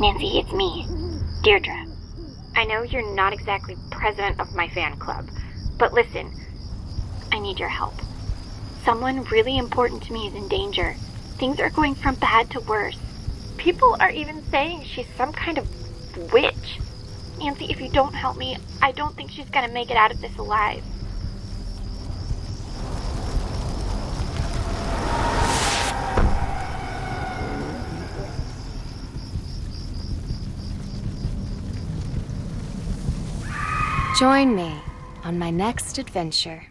Nancy, it's me, Deirdre. I know you're not exactly president of my fan club, but listen, I need your help. Someone really important to me is in danger. Things are going from bad to worse. People are even saying she's some kind of witch. Nancy, if you don't help me, I don't think she's gonna make it out of this alive. Join me on my next adventure.